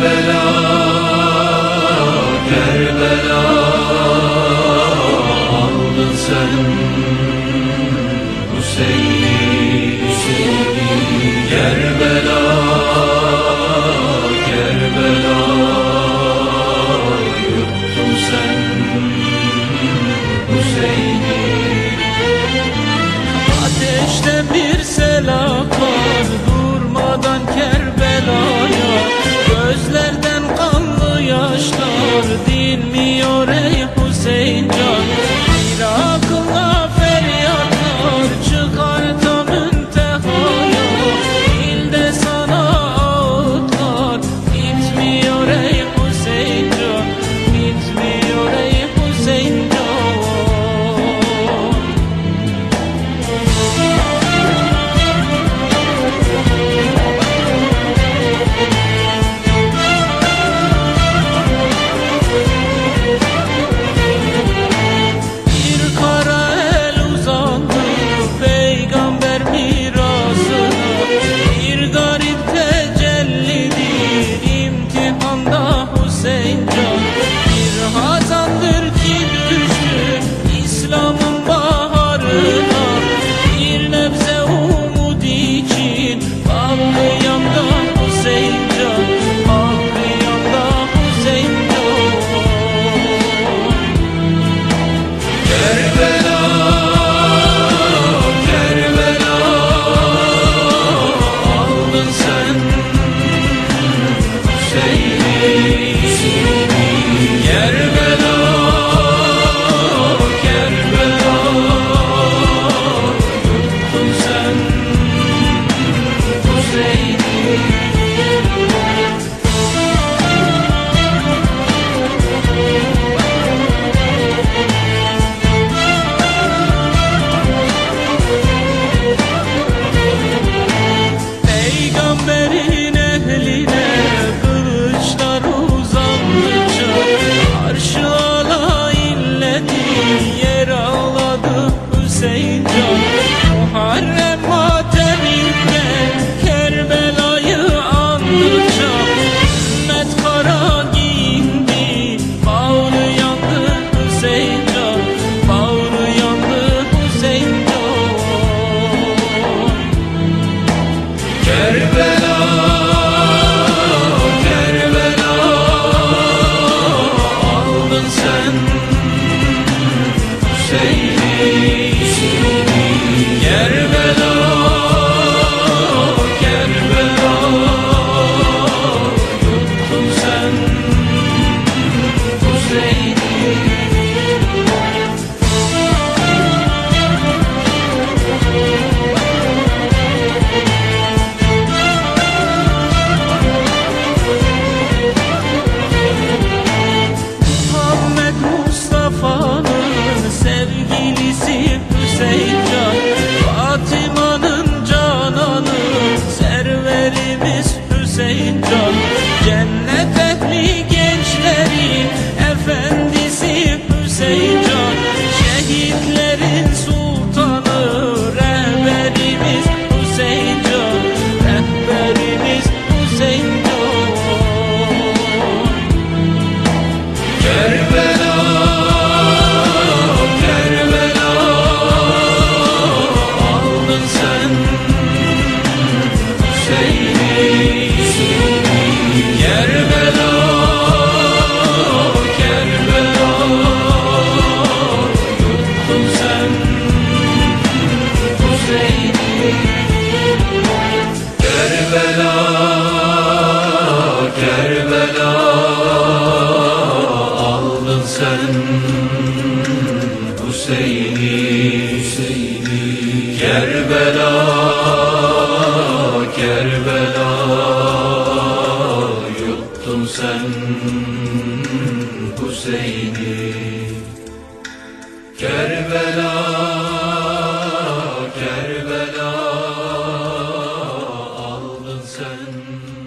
Kerbela, Kerbela Aldın sen Hüseyin. sevgilisi Hüseyin Can Fatıma'nın cananı serverimiz Hüseyin Can Cennete Kerbela, Kerbela aldın sen.